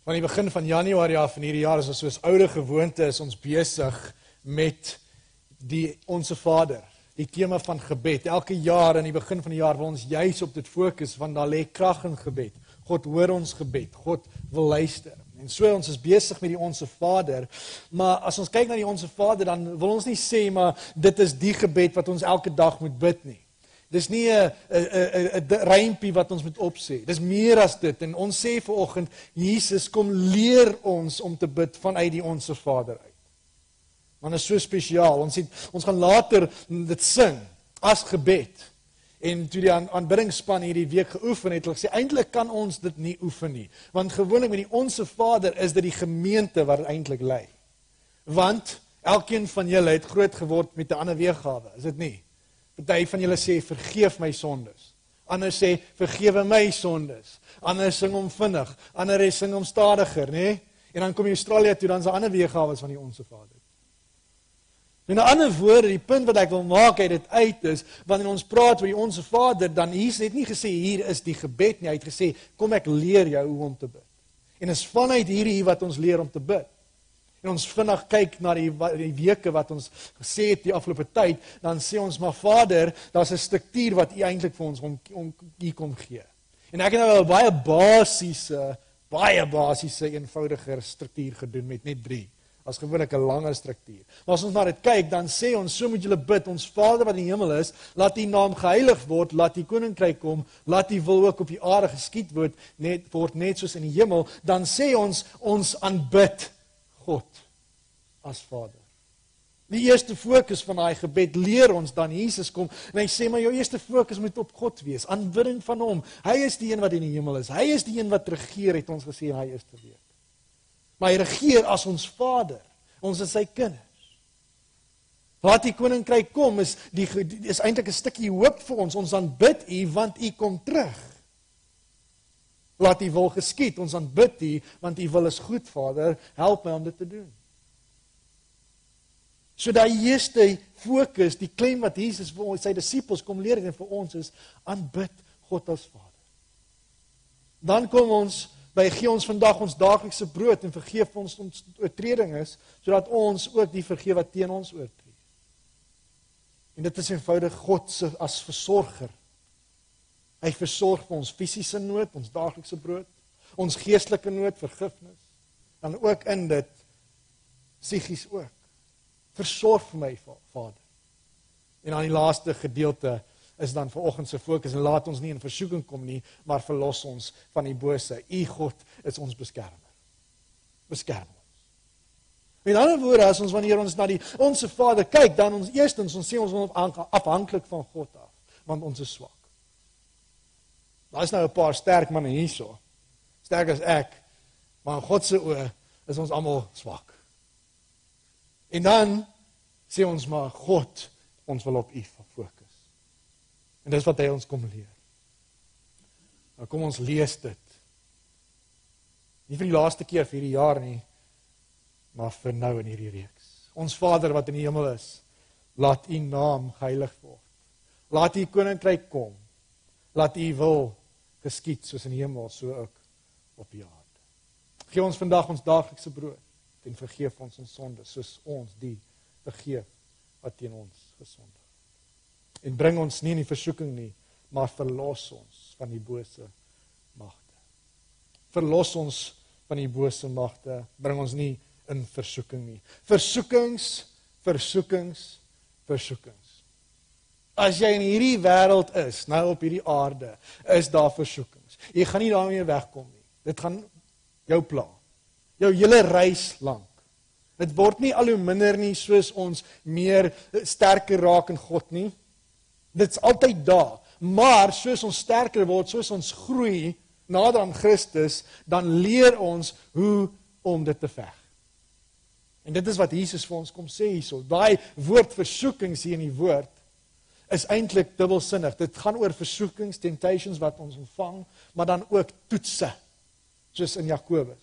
Van die begin van Januarie af in hierdie jaar is ons soos oude gewoonte is ons besig met die onsse Vader, die tema van gebed. Elke jaar aan die begin van die jaar wil ons juis op dit fokus want daar lê krag in gebed. God hoor ons gebed. God wil luister. En so ons is besig met die onsse Vader, maar as ons kyk na die onsse Vader dan wil ons nie sê maar dit is die gebed wat ons elke dag moet bid nie. Dis nie 'n 'n 'n reimpie wat ons moet opsê. Dis meer as dit en ons sê ver oggend Jesus kom leer ons om te bid vanuit die onsse Vader uit. Want dit is so spesiaal. Ons het ons gaan later dit sing as gebed. En toe die aanbiddingspan hierdie week geoefen het, hulle sê eintlik kan ons dit nie oefen nie, want gewoonlik met die onsse Vader is dit die gemeente wat eintlik lei. Want elkeen van julle het groot geword met 'n ander weergawe, is dit nie? Party van julle sê vergeef my sondes. Ander sê vergewe my sondes. Ander sing hom vinnig. Ander sing hom stadiger, nê? En dan kom jy Australië toe, dan is 'n ander weergawe van die Onse Vader. In 'n ander woorde, die punt wat ek wil maak uit dit uit is, wanneer ons praat oor die Onse Vader, dan hier het nie gesê hier is die gebed nie, hy het gesê kom ek leer jou hoe om te bid. En is vanuit hierdie wat ons leer om te bid en ons vinnig kyk na die die weke wat ons gesê het die afgelope tyd, dan sê ons maar Vader, daar's 'n struktuur wat U eintlik vir ons om om U kom gee. En ek het nou 'n baie basiese, baie basiese eenvoudiger struktuur gedoen met net 3 as gewoonlik 'n langer struktuur. Maar as ons na dit kyk, dan sê ons so moet julle bid, ons Vader wat in die hemel is, laat U naam geheilig word, laat U koninkryk kom, laat U wil ook op die aarde geskied word, net word net soos in die hemel, dan sê ons ons aanbid God as Vader. Die eerste fokus van daai gebed leer ons dan Jesus kom en hy sê maar jou eerste fokus moet op God wees, aanbidding van hom. Hy is die een wat in die hemel is. Hy is die een wat regeer het ons gesê hy is te weet. Maar hy regeer as ons Vader. Ons is sy kinders. Wat die koninkryk kom is die is eintlik 'n stukkie hoop vir ons. Ons aanbid U want U kom terug. Laat U wil geskied. Ons aanbid U want U wil is goed, Vader. Help my om dit te doen. So daai eerste fokus, die klem wat Jesus vir ons sy disippels kom leer en vir ons is aanbid God as Vader. Dan kom ons by gee ons vandag ons daaglikse brood en vergeef ons ons oortredinge sodat ons ook die vergewe wat teen ons oortree. En dit is eenvoudig God se as versorger Hy versorg vir ons fisiese nood, ons daaglikse brood, ons geestelike nood, vergifnis, dan ook in dit psigies ook. Versorg vir my, Vader. En dan die laaste gedeelte is dan vir oggend se fokus en laat ons nie in versoeking kom nie, maar verlos ons van die bose. U God is ons beskermer. Beskerm ons. Met ander woorde, as ons wanneer ons na die onsse Vader kyk, dan ons eerstens ons sê ons is afhanklik van God af, want ons is swak. Daar's nou 'n paar sterk manne hierso. Sterk as ek. Maar in God se oë is ons almal swak. En dan sê ons maar God, ons wil op U fokus. En dis wat hy ons kom leer. Nou kom ons lees dit. Nie vir die laaste keer vir hierdie jaar nie, maar vir nou in hierdie reeks. Ons Vader wat in die hemel is, laat U naam geheilig word. Laat U koninkryk kom. Laat U wil geskied soos in die hemel so ook op die aarde. Gee ons vandag ons daaglikse brood en vergeef ons ons sondes soos ons die vergeef wat teen ons gesondig het. En bring ons nie in die versoeking nie, maar verlos ons van die bose magte. Verlos ons van die bose magte, bring ons nie in versoeking nie. Versoekings, versoekings, versoekings. As jy in hierdie wêreld is, nou op hierdie aarde, is daar versoekings. Jy gaan nie daarmee wegkom nie. Dit gaan jou pla. Jou hele reis lank. Dit word nie al hoe minder nie soos ons meer sterker raak in God nie. Dit's altyd daar. Maar soos ons sterker word, soos ons groei nader aan Christus, dan leer ons hoe om dit te veg. En dit is wat Jesus vir ons kom sê hierso. Daai woord versoekings hier in die woord is eintlik dubbelsinnig. Dit gaan oor versoekings, temptations wat ons ontvang, maar dan ook toetse soos in Jakobus.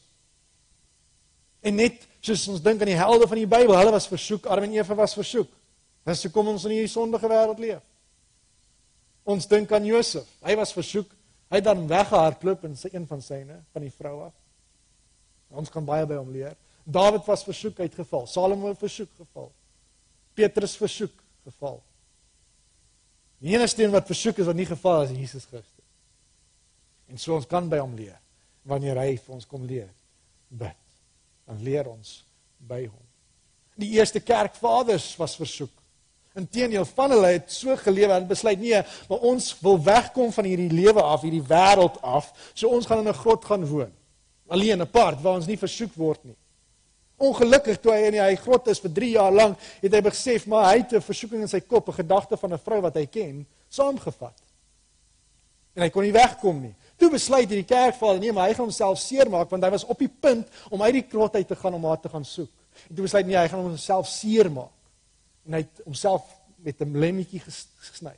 En net soos ons dink aan die helde van die Bybel, hulle was versoek, Adam en Eva was versoek. Dis hoe kom ons in hierdie sondige wêreld leef? Ons dink aan Josef. Hy was versoek. Hy het dan weggehardloop en sy een van syne van die vrou af. Ons kan baie by hom leer. Dawid was versoek uitgeval, Salomo versoek geval. Petrus versoek geval. Die enigste een wat versoek is wat nie geval is Jesus Christus. En so ons kan by hom leer wanneer hy vir ons kom leer bid. Dan leer ons by hom. Die eerste kerkvaders was versoek. Inteendeel van hulle het so gelewe en besluit nee, maar ons wil wegkom van hierdie lewe af, hierdie wêreld af. So ons gaan in 'n grot gaan woon. Alleen apart waar ons nie versoek word nie. Ongelukkig toe hy in die grot is vir 3 jaar lank, het hy besef maar hy het 'n versoeking in sy kop, 'n gedagte van 'n vrou wat hy ken, saamgevat. En hy kon nie wegkom nie. Toe besluit hierdie kerkvader nee, maar hy gaan homself seermaak want hy was op die punt om uit die grot uit te gaan om haar te gaan soek. En toe besluit nee, hy gaan homself seermaak en hy het homself met 'n lemmetjie gesny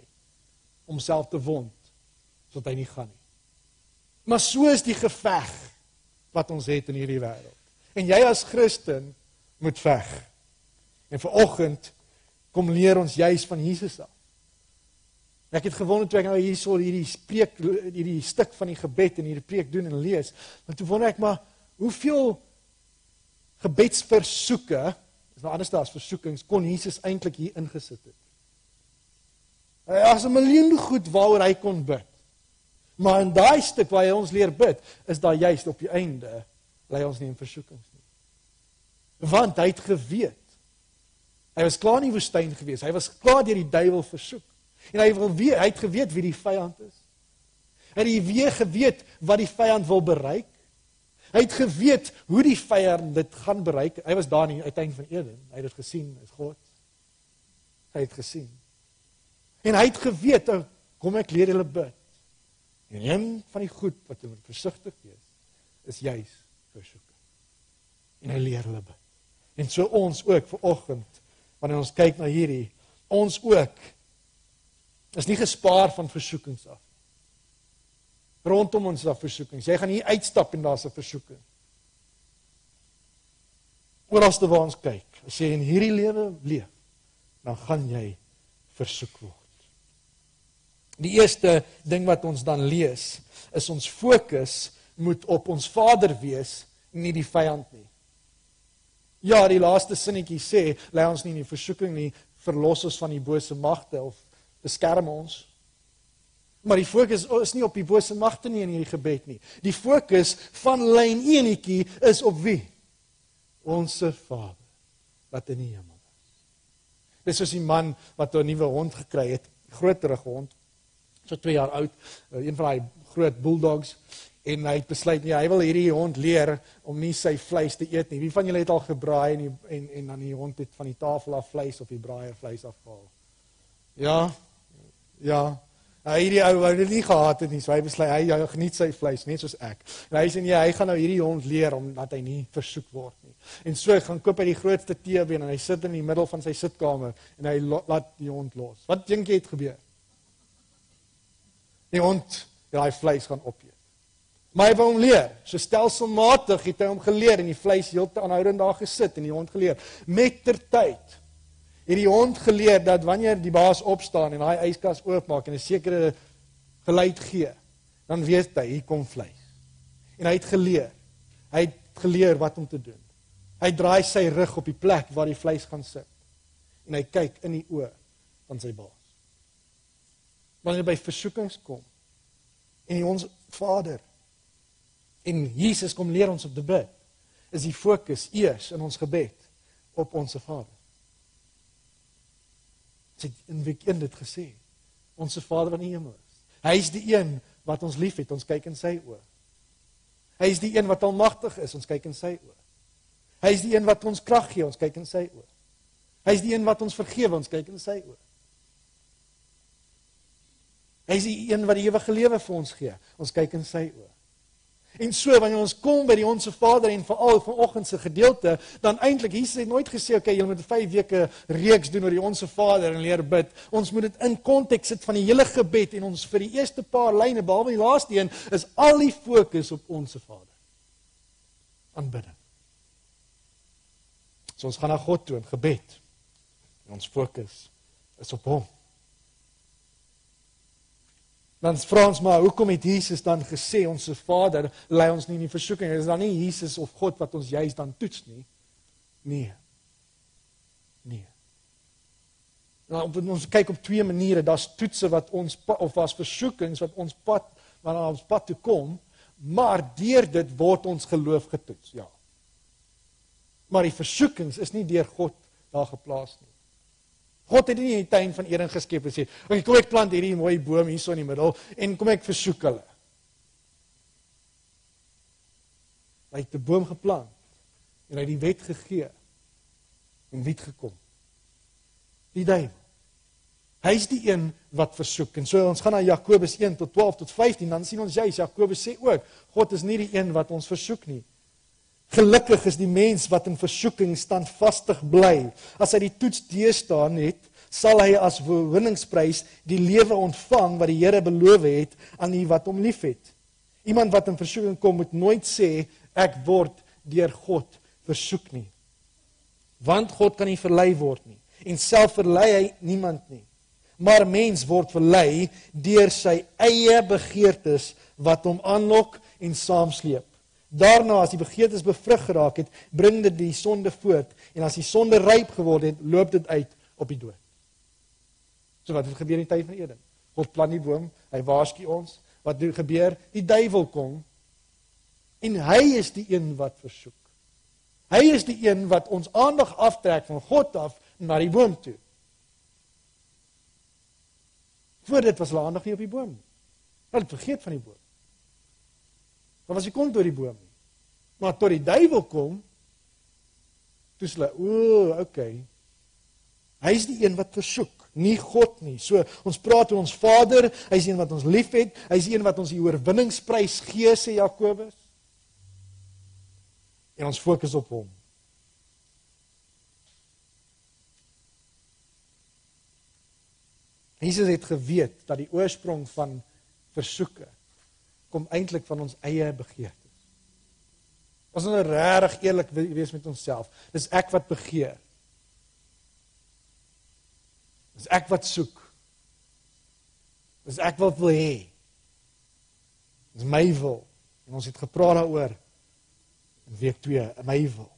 om homself te wond sodat hy nie gaan nie. Maar so is die geveg wat ons het in hierdie wêreld. En jy as Christen moet veg. En vir oggend kom leer ons juis van Jesus af. Ek het gewonder toe ek nou hierso hierdie spreek hierdie stuk van die gebed en hierdie preek doen en lees, want toe wonder ek maar hoeveel gebedsversoeke is nou anders as versoekings kon Jesus eintlik hier ingesit het. Hy het 'n miljoen goed waaroor hy kon bid. Maar in daai stuk waar hy ons leer bid, is daar juist op die einde lei ons nie in versoekings. Want hy het geweet. Hy was klaar in die woestyn gewees. Hy was klaar deur die duiwel versoek. En hy wil weet, hy het geweet wie die vyand is. Hy het weer geweet wat die vyand wil bereik. Hy het geweet hoe die vyand dit gaan bereik. Hy was daar in die uiteinde van Eden. Hy het dit gesien, is God. Hy het gesien. En hy het geweet, oh, kom ek leer julle bid. En een van die goed wat jy moet versigtig wees, is juis versoek. En hy leer hulle bid. En so ons ook vir oggend wanneer ons kyk na hierdie, ons ook is nie gespaar van versoekings af rondom ons daar versoekings. Jy gaan hier uitstap en daar's 'n versoeking. Oralste waar ons kyk, as jy in hierdie lewe leef, dan gaan jy versoek word. Die eerste ding wat ons dan lees, is ons fokus moet op ons Vader wees, nie die vyand nie. Ja, die laaste sinnetjie sê, lei ons nie in die versoeking nie, verlos ons van die bose magte of beskerm ons. Maar die fokus is nie op die bose magte nie in hierdie gebed nie. Die fokus van lyn enetjie is op wie? Onse Vader wat in die hemel is. Dis soos die man wat 'n nuwe hond gekry het, groterige hond, so 2 jaar oud, eh, een van daai groot bulldogs en hy het besluit nee, hy wil hierdie hond leer om nie sy vleis te eet nie. Wie van julle het al gebraai en die, en en dan die hond het van die tafel af vleis of die braaie vleis afgehaal? Ja. Ja. Hy hierdie ou wou dit nie gehad het nie, so hy besluit hy, hy geniet sy vleis net soos ek. En hy sê nee, hy gaan nou hierdie hond leer om dat hy nie versoek word nie. En so gaan koop hy die grootste teebeen en hy sit in die middel van sy sitkamer en hy laat die hond los. Wat dink jy het gebeur? Die hond daai vleis gaan opeet. Maar hy wou hom leer. So stelselmatig het hy hom geleer en die vleis heeltyd aanhoudend daar gesit en die hond geleer. Met ter tyd het die hond geleer dat wanneer die baas opstaan en daai yskas oopmaak en 'n sekere geluid gee, dan weet hy hier kom vleis. En hy het geleer. Hy het geleer wat om te doen. Hy draai sy rug op die plek waar die vleis gaan sit. En hy kyk in die oë van sy baas. Wanneer by versoekings kom en ons Vader en Jesus kom leer ons op te bid, is die fokus eers in ons gebed op ons Vader. Het in week 1 dit gesê. Ons se Vader in die hemel is. Hy is die een wat ons liefhet, ons kyk in sy oë. Hy is die een wat almagtig is, ons kyk in sy oë. Hy is die een wat ons krag gee, ons kyk in sy oë. Hy is die een wat ons vergewe, ons kyk in sy oë. Hy is die een wat die ewige lewe vir ons gee, ons kyk in sy oë. En so wanneer ons kom by die Onse Vader en veral vanoggend se gedeelte, dan eintlik Jesus het nooit gesê okay, julle moet 'n 5 weke reeks doen oor die Onse Vader en leer bid. Ons moet dit in konteks sit van die hele gebed en ons vir die eerste paar lyne behalwe die laaste een is al die fokus op Onse Vader. Aanbidding. So ons gaan na God toe in gebed. En ons fokus is op hom. Dan vra ons maar hoekom het Jesus dan gesê ons se Vader lei ons nie in die versoeking nie? Is dan nie Jesus of God wat ons juis dan toets nie? Nee. Nee. Nou ons kyk op twee maniere. Daar's toetse wat ons of was versoekings wat ons pad wanneer ons pad toe kom, maar deur dit word ons geloof getoets. Ja. Maar die versoekings is nie deur God daar geplaas nie. God het nie in die tuin van Eden geskep en sê, "Oké, kom ek plant hierdie mooi boom hierso in die middel en kom ek versoek hulle." Hy het 'n boom geplant en hy het die wet gegee en wie het gekom? Die duiwel. Hy's die een wat versoek. En so ons gaan na Jakobus 1 tot 12 tot 15, dan sien ons juis Jakobus sê ook, God is nie die een wat ons versoek nie. Gelukkig is die mens wat in versoeking standvastig bly. As hy die toets deurstaan het, sal hy as oorwinningsprys die lewe ontvang wat die Here beloof het aan die wat hom liefhet. Iemand wat in versoeking kom, moet nooit sê ek word deur God versoek nie. Want God kan nie verlei word nie en self verlei hy niemand nie. Maar mens word verlei deur sy eie begeertes wat hom aanlok en saamsleep. Daarna as die begeertes bevrug geraak het, bring dit die sonde voort en as die sonde ryp geword het, loop dit uit op die dood. So wat het gebeur in die tyd van Eden? God plant die boom, hy waarsku ons, wat doen gebeur? Die duiwel kom en hy is die een wat versoek. Hy is die een wat ons aandag aftrek van God af na die boom toe. Voor dit was hulle aandag nie op die boom nie. Hulle het vergeet van die boom. Dan was hy kom tot die boom. Maar tot die duiwel kom, toe sê hulle, "O, okay. Hy's die een wat versoek, nie God nie." So, ons praat oor ons Vader, hy's die een wat ons liefhet, hy's die een wat ons die oorwinningsprys gee, sê Jakobus. En ons fokus op hom. Jesus het geweet dat die oorsprong van versoeke kom eintlik van ons eie begeertes. Ons moet nou regtig eerlik wees met onsself. Dis ek wat begeer. Dis ek wat soek. Dis ek wat wil hê. Dis my wil. En ons het gepraat daaroor in week 2, my wil.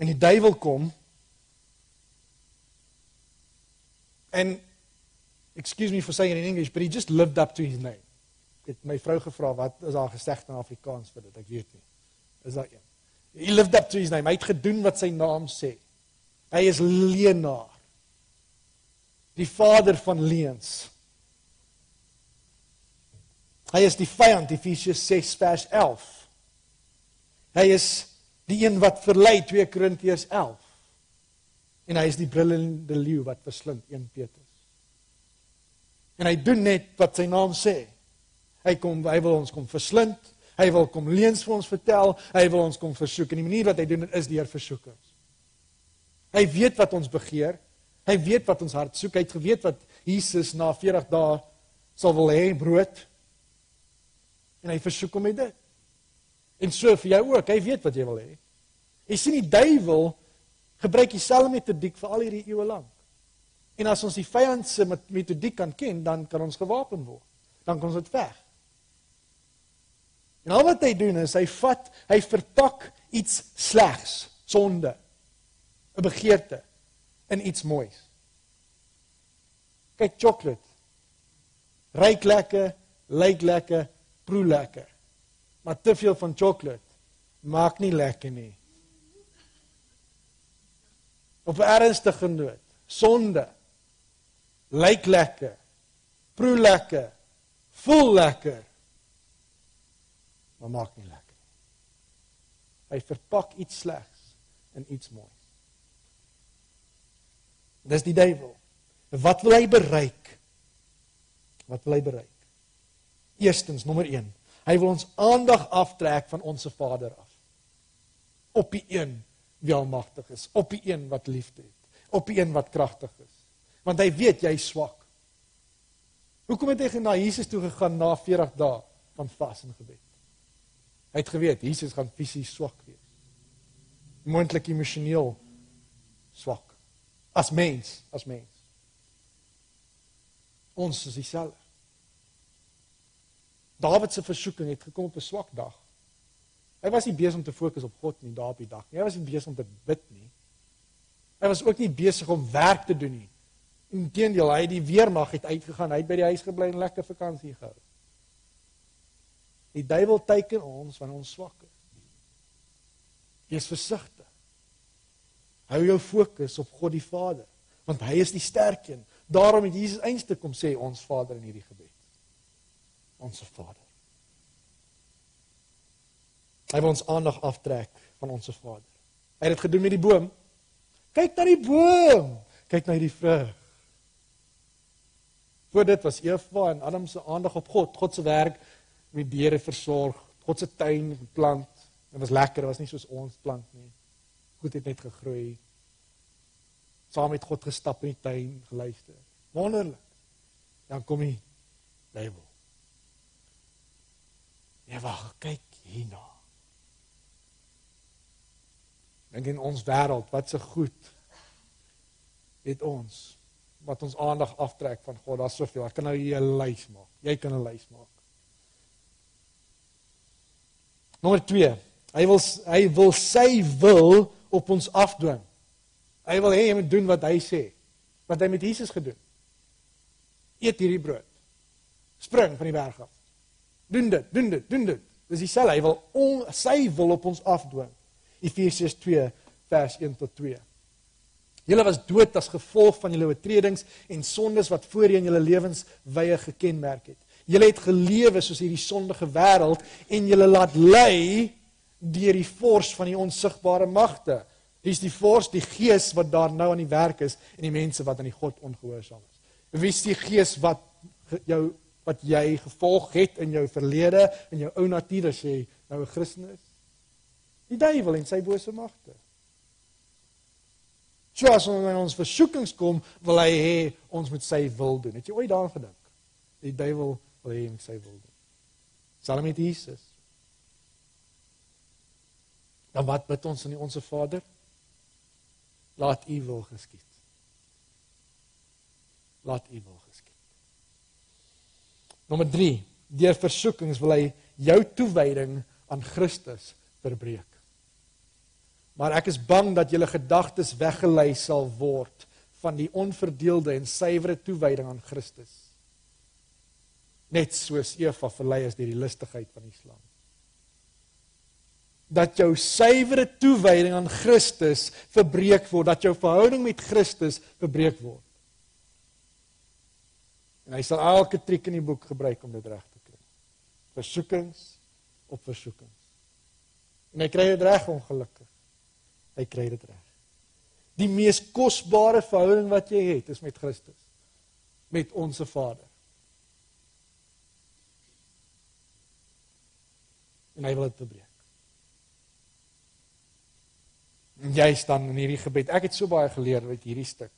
En die duiwel kom en excuse me for saying it in English, but he just lived up to his name. Ek het my vrou gevra wat is haar gesegde in Afrikaans vir dit? Ek weet nie. Is daar een? He lived up to his name. Hy het gedoen wat sy naam sê. Hy is leenaar. Die vader van leuns. Hy is die vyand Efesiërs 6 vers 11. Hy is die een wat verlei 2 Korintiërs 11. En hy is die brullende leeu wat verslind 1 Petrus. En hy doen net wat sy naam sê. Hy kom hy wil ons kom verslind. Hy wil kom leuns vir ons vertel. Hy wil ons kom versoek. En die manier wat hy doen dit is deur versoekings. Hy weet wat ons begeer. Hy weet wat ons hart soek. Hy het geweet wat Jesus na 40 dae sal wil hê brood. En hy versoek hom met dit. En so vir jou ook. Hy weet wat jy wil hê. Jy sien die duiwel gebruik dieselfde metodiek vir al hierdie eeue lank. En as ons die vyand se metodiek kan ken, dan kan ons gewapen word. Dan kan ons dit veg. En al wat hy doen is hy vat, hy verpak iets slegs, sonde, 'n begeerte in iets moois. Kyk sjokolade. Ryk lekker, lyk lekker, proe lekker. Maar te veel van sjokolade maak nie lekker nie. Op ernstige noot, sonde lyk lekker, proe lekker, voel lekker, maar maak nie lekker nie. Hy verpak iets slegs in iets moois. Dis die duiwel. Wat wil hy bereik? Wat wil hy bereik? Eerstens, nommer 1. Hy wil ons aandag aftrek van ons Vader af. Op die een wie almagtig is, op die een wat liefde het, op die een wat kragtig is want hy weet jy's swak. Hoekom het hy na Jesus toe gegaan na 40 dae van vas en gebed? Hy het geweet Jesus gaan fisies swak wees. Moontlik emosioneel swak as mens, as mens. Ons is dieselfde. Dawid se versoeking het gekom op 'n swak dag. Hy was nie besig om te fokus op God nie daar op die dag nie. Hy was nie besig om te bid nie. Hy was ook nie besig om werk te doen nie. Inteendeel, hy het die weermag het uitgegaan. Hy het by die huis gebly en lekker vakansie gehou. Die duiwel teiken ons wanneer ons swak is. Wees versigtig. Hou jou fokus op God die Vader, want hy is die sterk een. Daarom het Jesus eintlik kom sê ons Vader in hierdie gebed. Ons Vader. Hy wil ons aandag aftrek van ons Vader. Hy het dit gedoen met die boom. Kyk na die boom. Kyk na hierdie vrug. Voor dit was Eva en Adam se aandag op God, God se werk met diere versorg, God se tuin plant. Dit was lekker, dit was nie soos ons plant nie. Goed het net gegroei. Saam met God gestap in die tuin, geluister. Wonderlik. Dan kom hy Bybel. Ja, wag, kyk hierna. Dink in ons wêreld, wat se goed het ons wat ons aandag aftrek van God. Daar's soveel. Ek kan nou 'n lys maak. Jy kan 'n lys maak. Nommer 2. Hy wil hy wil sy wil op ons afdwing. Hy wil hê jy moet doen wat hy sê. Wat hy met Jesus gedoen. Eet hierdie brood. Spring van die berg af. Doen dit, doen dit, doen dit. Dis dieselfde. Hy wil on, sy wil op ons afdwing. Efesiërs 2 vers 1 tot 2. Julle was dood as gevolg van julle oortredings en sondes wat voorheen julle lewens wye gekenmerk het. Julle het gelewe soos hierdie sondige wêreld en julle laat lei deur die vors van die onsigbare magte. Dis die vors, die gees wat daar nou aan die werk is en die mense wat aan die God ongehoorsaam is. Wie is die gees wat jou wat jy gevolg het in jou verlede en jou ou natuur as jy nou 'n Christen is? Die duiwel en sy bose magte. So as ons in ons versoekings kom, wil hy hê ons moet sy wil doen. Het jy ooit daaraan gedink? Die duiwel wil hê ons sy wil doen. Saam met Jesus. Dan wat bid ons in die onsse Vader? Laat U wil geskied. Laat U wil geskied. Nommer 3. Deur versoekings wil hy jou toewyding aan Christus verbreek. Maar ek is bang dat julle gedagtes weggelei sal word van die onverdeelde en suiwere toewyding aan Christus. Net soos Eva verlei is deur die lustigheid van die slang dat jou suiwere toewyding aan Christus verbreek word, dat jou verhouding met Christus verbreek word. En hy sal elke triek in die boek gebruik om dit reg te kry. Versoekings op versoekings. En hy kry dit reg ongelukkig. Hy kry dit reg. Die mees kosbare verhouding wat jy het is met Christus. Met ons Vader. En hy wil dit verbreek. jy staan in hierdie gebed. Ek het so baie geleer uit hierdie stuk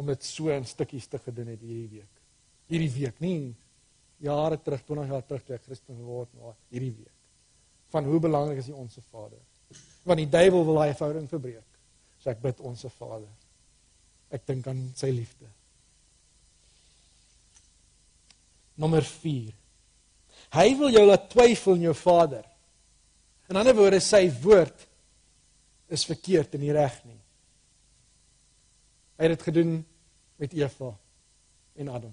om dit so in stukkies te gedoen het hierdie week. Hierdie week, nie jare terug, 20 jaar terug toe ek Christen geword het, maar hierdie week. Van hoe belangrik is die onsse Vader? Want die duiwel wil daai verhouding verbreek. So ek bid onsse Vader. Ek dink aan sy liefde. Nommer 4. Hy wil jou laat twyfel in jou Vader. In ander woorde, sy woord is verkeerd en nie reg nie. Hy het dit gedoen met Eva en Adam.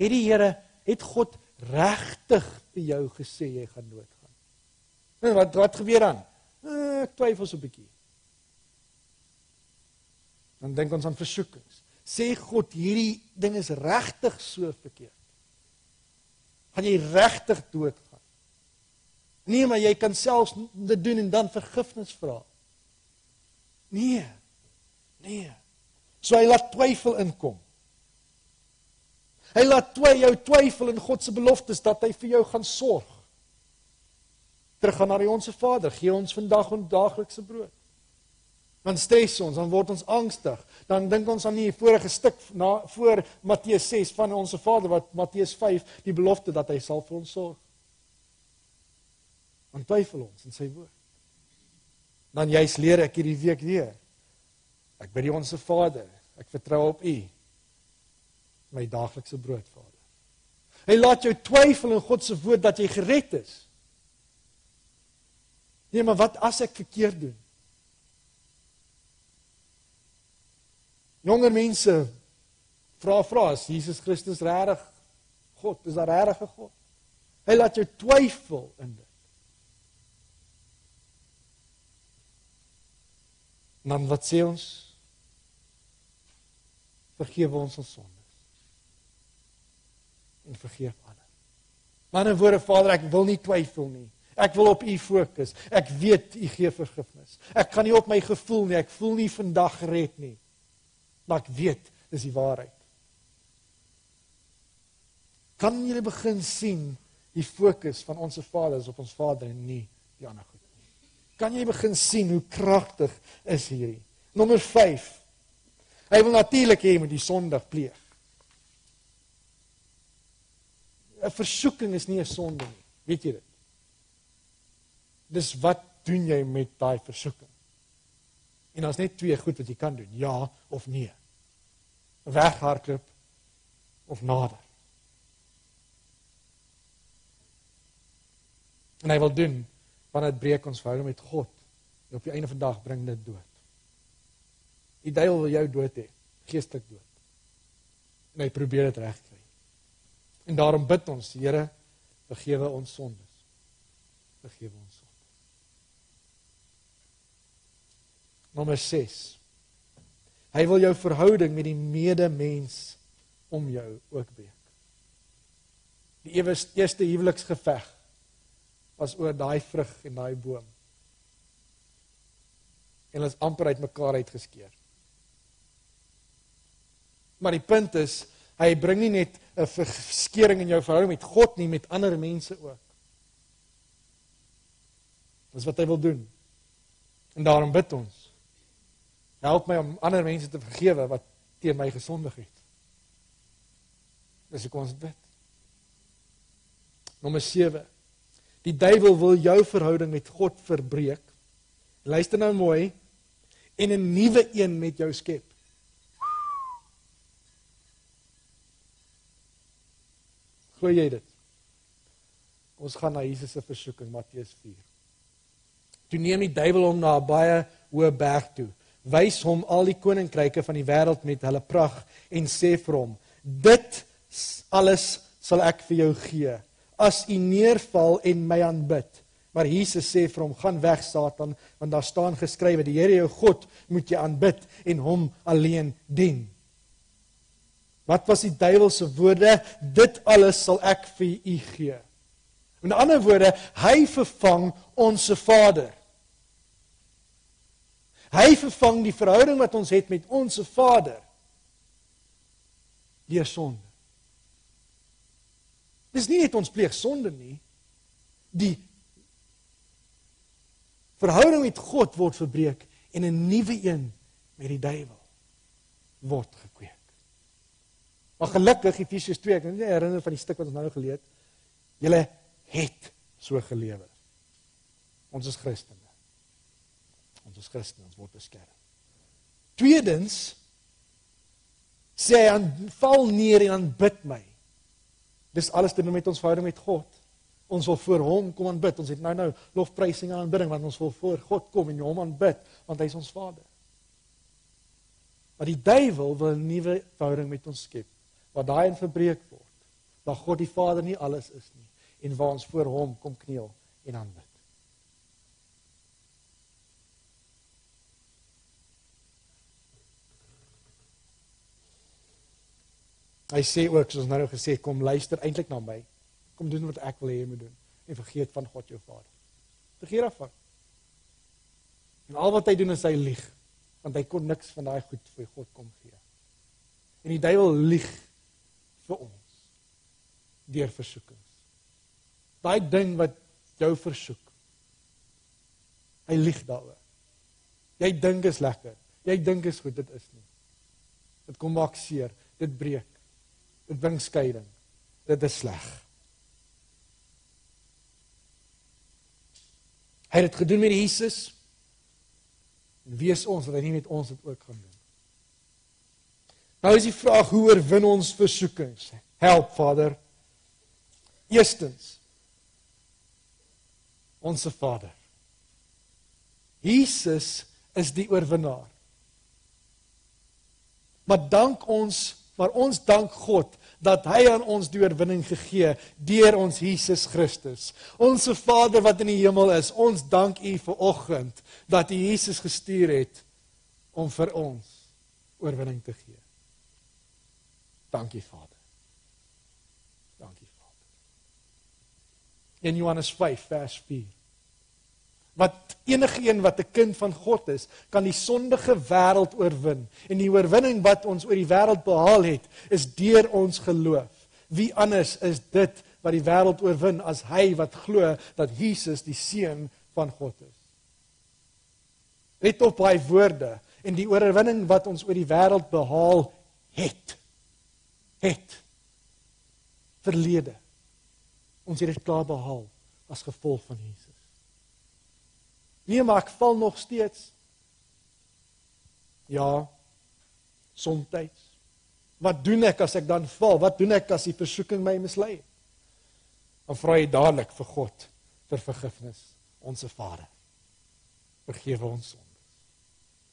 Het die Here, het God regtig vir jou gesê jy gaan doodgaan? En wat wat gebeur dan? Eh, ek twyfel so 'n bietjie. Dan dink ons aan versoekings. Sê God hierdie ding is regtig so verkeerd? Gaan jy regtig doodgaan? Nee, maar jy kan selfs dit doen en dan vergifnis vra. Nee. Nee. So hy laat twyfel inkom. Hy laat twy jou twyfel in God se beloftes dat hy vir jou gaan sorg. Teruggaan na die onsse Vader, gee ons vandag ons daaglikse brood. Dan stres ons, dan word ons angstig. Dan dink ons aan die vorige stuk na voor Matteus 6 van onsse Vader wat Matteus 5 die belofte dat hy sal vir ons sorg. Dan twyfel ons in sy woord dan juis leer ek hierdie week weer. Ek bid die onsse Vader, ek vertrou op U. my daaglikse brood, Vader. Hy laat jou twyfel in God se woord dat jy gered is. Nee, maar wat as ek verkeerd doen? Jonger mense vra vra as Jesus Christus regtig God, is daar regtig 'n God? Hy laat jou twyfel in dit. Dan wat sê ons? Vergewe ons ons sondes. En vergeef ander. Maar in woorde Vader, ek wil nie twyfel nie. Ek wil op U fokus. Ek weet U gee vergifnis. Ek kan nie op my gevoel nie. Ek voel nie vandag gered nie. Maar ek weet dis die waarheid. Kan julle begin sien die fokus van ons Vader is op ons Vader en nie die ander goed nie. Kan jy begin sien hoe kragtig is hierdie? Nommer 5. Hy wil natuurlik hê jy moet die sondig pleeg. 'n Versoeking is nie 'n sonde nie. Weet jy dit? Dis wat doen jy met daai versoeking? En daar's net twee goed wat jy kan doen, ja of nee. Weghardloop of nader. En hy wil doen want dit breek ons verhouding met God. En op die einde van die dag bring dit dood. Die duiwel wil jou dood hê, geestelik dood. En hy probeer dit regkry. En daarom bid ons, Here, vergewe ons sondes. Vergewe ons. Nommer 6. Hy wil jou verhouding met die medemens om jou ook breek. Die ewe eerste huweliksgeveg was oor daai vrug en daai boom. En hulle is amper uitmekaar uitgeskeur. Maar die punt is, hy bring nie net 'n verskeuring in jou verhouding met God nie, met ander mense ook. Dis wat hy wil doen. En daarom bid ons. Help my om ander mense te vergewe wat teen my gesondig het. Dis ek ons bid. Nommer 7. Die duiwel wil jou verhouding met God verbreek. Luister nou mooi en 'n nuwe een met jou skep. Glo jy dit? Ons gaan na Jesus se versoeking Matteus 4. Toe neem die duiwel hom na 'n baie hoë berg toe wys hom al die koninkryke van die wêreld met hulle pragt en sê vir hom dit alles sal ek vir jou gee. As u neerval en my aanbid. Maar Jesus sê vir hom gaan weg Satan want daar staan geskrywe die Here jou God moet jy aanbid en hom alleen dien. Wat was die duiwel se woorde? Dit alles sal ek vir u gee. In ander woorde hy vervang ons se Vader Hy vervang die verhouding wat ons het met ons Vader deur sonde. Dis nie net ons pleeg sonde nie. Die verhouding met God word verbreek en 'n nuwe een met die duiwel word gekweek. Maar gelukkig Efesiërs 2, ek kan nie herinner van die stuk wat ons nou gelees het. Julle het so gelewe. Ons is Christene ons as Christene ons word beskerm. Tweedens sê hy aan val neer en aanbid my. Dis alles te doen met ons verhouding met God. Ons wil voor hom kom aanbid. Ons het nou nou lofprysing en aanbidding want ons wil voor God kom en hom aanbid want hy is ons Vader. Maar die duiwel wil 'n nuwe verhouding met ons skep waar daai in verbreek word. Waar God die Vader nie alles is nie en waar ons voor hom kom kniel en aanbid. Hy sê ook soos ons nou gesê kom luister eintlik na my. Kom doen wat ek wil hê jy moet doen en vergeet van God jou Vader. Vergeet daarvan. En al wat hy doen is hy lieg want hy kon niks van daai goed vir God kom gee. En die duiwel lieg vir ons deur versoekings. Daai ding wat jou versoek. Hy lieg daaroor. Jy dink is lekker. Jy dink is goed, dit is nie. Dit kom maak seer, dit breek. Dit bring skeiding. Dit is sleg. Hy het dit gedoen met Jesus. En wie is ons dat hy nie met ons dit ook gaan doen? Nou is die vraag hoe oorwin ons versoekings? Help Vader. Eerstens onsse Vader. Jesus is die oorwinnaar. Maar dank ons, maar ons dank God dat hy aan ons die oorwinning gegee deur ons Jesus Christus. Onse Vader wat in die hemel is, ons dank U vir oggend dat U Jesus gestuur het om vir ons oorwinning te gee. Dankie Vader. Dankie Vader. In Johannes 5 vers 4 wat enige een wat 'n kind van God is, kan die sondige wêreld oorwin. En die oorwinning wat ons oor die wêreld behaal het, is deur ons geloof. Wie anders is dit wat die wêreld oorwin as hy wat glo dat Jesus die seun van God is? Let op hy woorde en die oorwinning wat ons oor die wêreld behaal het. Het verlede. Ons het dit klaar behaal as gevolg van Jesus. Nee, maar ek val nog steeds. Ja. Soms. Wat doen ek as ek dan val? Wat doen ek as die versoeking my mislei? Dan vra jy dadelik vir God vir vergifnis, onsse Vader. Vergewe ons sondes.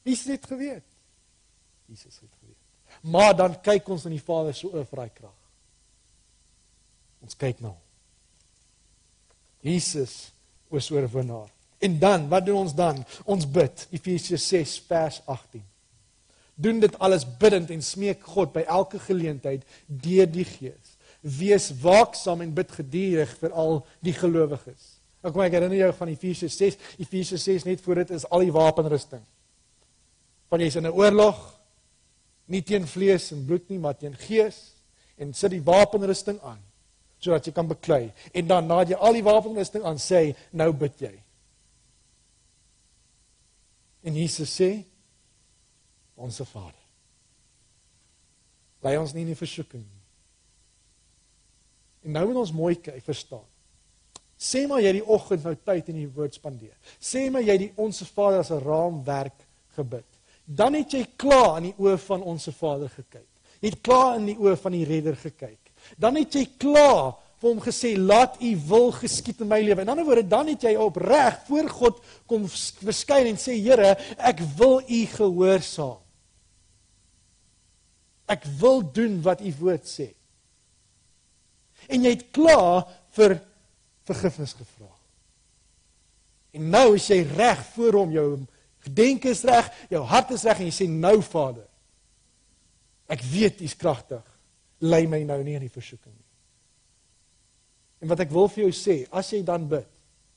Wie het dit geweet? Jesus het geweet. Maar dan kyk ons in die Vader se oë vir daai krag. Ons kyk na hom. Jesus was oorwinnaar. En dan, wat doen ons dan? Ons bid. Efesiërs 6 vers 18. Doen dit alles bidtend en smeek God by elke geleentheid deur die Gees. Wees waaksaam en bid geduldig vir al die gelowiges. Ek kom ek herinner jou van Efesiërs 6. Efesiërs 6 net voor dit is al die wapenrusting. Want jy's in 'n oorlog nie teen vlees en bloed nie, maar teen gees en sit die wapenrusting aan sodat jy kan beklei. En dan nadat jy al die wapenrusting aan sê, nou bid jy. En Jesus sê ons se Vader. Lei ons nie in die versoeking nie. En nou moet ons mooi kyk, verstaan. Sê maar jy die oggend nou tyd in die woord spandeer. Sê maar jy die onsse Vader as 'n raamwerk gebid. Dan het jy klaar in die oë van onsse Vader gekyk. Jy het klaar in die oë van die Redder gekyk. Dan het jy klaar vir hom gesê laat u wil geskied in my lewe. In ander woorde dan het jy opreg voor God kom verskyn en sê Here, ek wil u gehoorsaam. Ek wil doen wat u woord sê. En jy het klaar vir vergifnis gevra. En nou is jy reg voor hom, jou gedenke is reg, jou hart is reg en jy sê nou Vader. Ek weet u's kragtig. Lei my nou nie in die versoeking nie. En wat ek wil vir jou sê, as jy dan bid,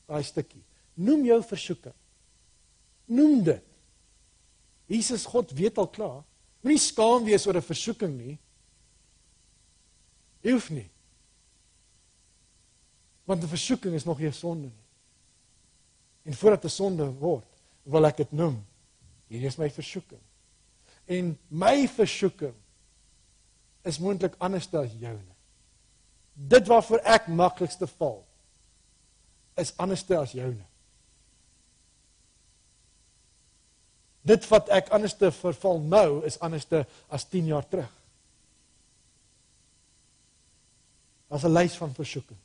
daai stukkie, noem jou versoeking. Noem dit. Jesus God weet al klaar. Moenie skaam wees oor 'n versoeking nie. Jy hoef nie. Want 'n versoeking is nog nie 'n sonde nie. En voordat 'n sonde word, wil ek dit noem. Hier is my versoeking. En my versoeking is moontlik anders as joune dit waarvoor ek maklikste val is anderste as joune. Dit wat ek anderste verval nou is anderste as 10 jaar terug. Daar's 'n lys van versoeking.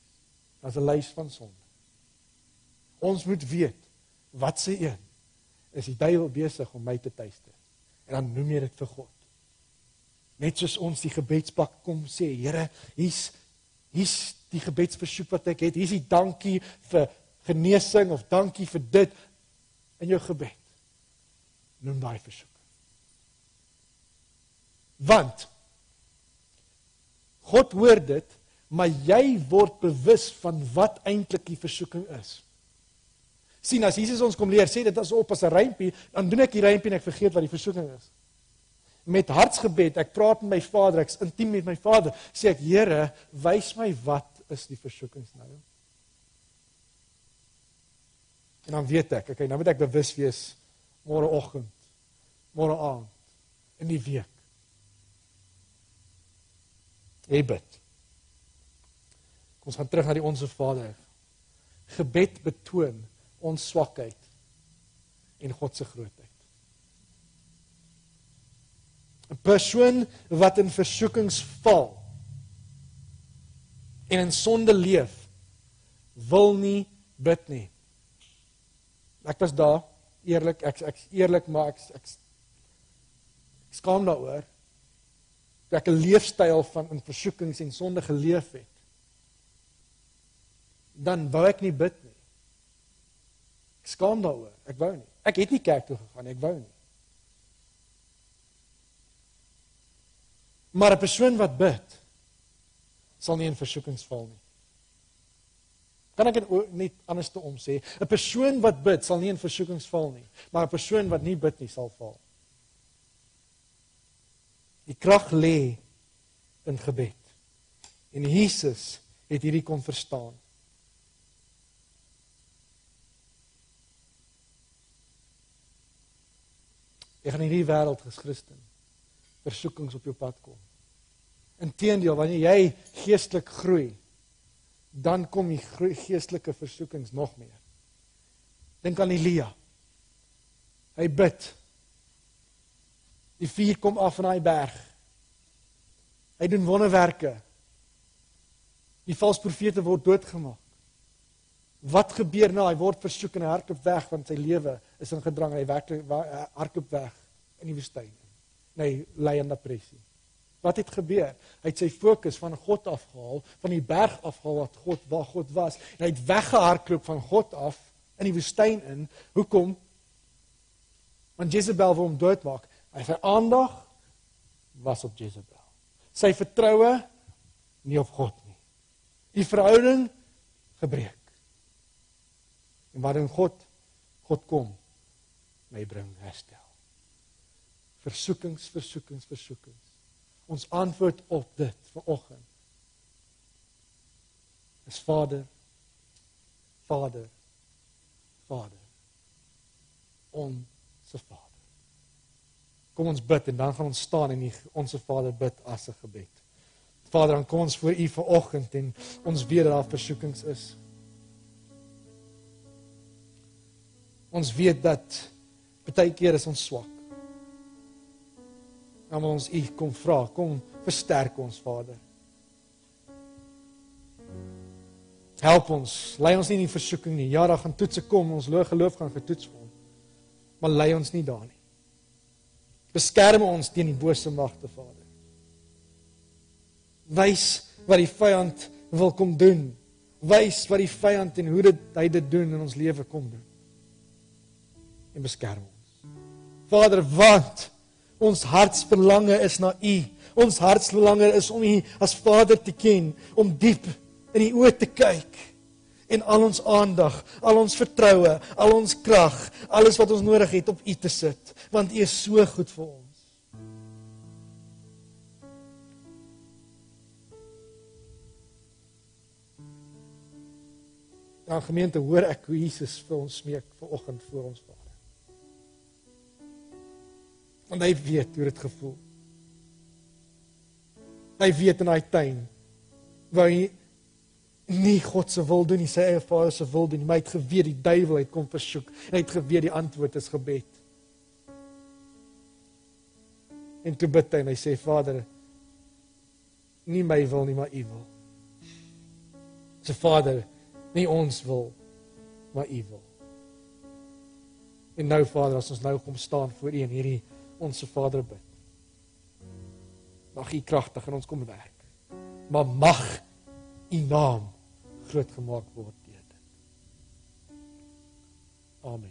Daar's 'n lys van sonde. Ons moet weet wat sê een is die duiwel besig om my te tuister. En dan noem jy dit vir God. Net soos ons die gebedspak kom sê, Here, hier's hier's die gebedsversoek wat ek het. Hier's die dankie vir genesing of dankie vir dit in jou gebed. Noem daai versoek. Want God hoor dit, maar jy word bewus van wat eintlik die versoeking is. Sien as Jesus ons kom leer, sê dit as op as 'n rympie, dan doen ek die rympie en ek vergeet wat die versoeking is met hartsgebed, ek praat met my Vader, ek's intiem met my Vader, sê ek, Here, wys my wat is die versoekings nou? En dan weet ek, okay, nou moet ek bewus wees môre oggend, môre aand, in die week. Ebed. Kom ons gaan terug na die onsse Vader. Gebed betoon ons swakheid en God se grootheid. 'n persoon wat in versoekings val en in sonde leef wil nie bid nie. Ek was daar, eerlik, ek ek's eerlik, maar ek ek ek skaam daaroor dat ek 'n leefstyl van in versoekings en sonde geleef het. Dan wou ek nie bid nie. Ek skaam daaroor. Ek wou nie. Ek het nie kerk toe gegaan, ek wou nie. Maar 'n persoon wat bid sal nie in versoekings val nie. Kan ek dit net anders te om sê? 'n Persoon wat bid sal nie in versoekings val nie, maar 'n persoon wat nie bid nie sal val. Die krag lê in gebed. En Jesus het hierdie kon verstaan. Ek gaan in hierdie wêreld as Christen versoekings op jou pad kom. Inteendeel, wanneer jy geestelik groei, dan kom die geestelike versoekings nog meer. Dink aan Elia. Hy bid. Die vuur kom af van daai berg. Hy doen wonderwerke. Die valse profete word doodgemaak. Wat gebeur nou? Hy word versoek en hy hardloop weg want sy lewe is in gedrang. Hy werklik hardloop weg in die woestyn. Nee, ly in depressie. Wat het gebeur? Hy het sy fokus van God afgehaal, van die berg afgehaal wat God waar God was. En hy het weggehardloop van God af in die woestyn in. Hoekom? Want Jezebel wou hom doodmaak. Hy sy aandag was op Jezebel. Sy vertroue nie op God nie. Die verhouding gebreek. En waarin God God kom, my bring herstel. Versoekings, versoekings, versoekings. Ons antwoord op dit vanoggend is Vader Vader Vader onsse Vader. Kom ons bid en dan gaan ons staan en die, onsse Vader bid as 'n gebed. Vader, dan kom ons voor U vanoggend en ons weet dat daar versoekings is. Ons weet dat baie keer is ons swak. Dan ons U kom vra, kom versterk ons Vader. Help ons, lei ons nie in versoeking nie. Ja, daar gaan toetse kom, ons geloof gaan getoets word. Maar lei ons nie daar nie. Beskerm ons teen die bose magte, Vader. Wys wat die vyand wil kom doen. Wys wat die vyand en hoe dit hy dit doen in ons lewe kom doen en beskerm ons. Vader, want ons hartsverlange is na U. Ons hartsverlange is om U as Vader te ken, om diep in U oë te kyk en al ons aandag, al ons vertroue, al ons krag, alles wat ons nodig het op U te sit, want U is so goed vir ons. Ja, gemeente, hoor ek hoe Jesus vir ons smeek vir oggend voor ons Vader. Want hy weet hoe dit gevoel. Hy weet in daai tuin waar hy nie God se wil doen nie, sy eie Vader se wil doen, maar hy het geweet die duiwel het kom versoek en hy het geweet die antwoord is gebed. En toe bid hy en hy sê Vader, nie my wil nie, maar U wil. Sy Vader, nie ons wil, maar U wil. En nou Vader, as ons nou kom staan voor U en hierdie onsse Vader bid. Mag U kragtig in ons kom werk. Maar mag U naam groot gemaak word deur dit. Amen.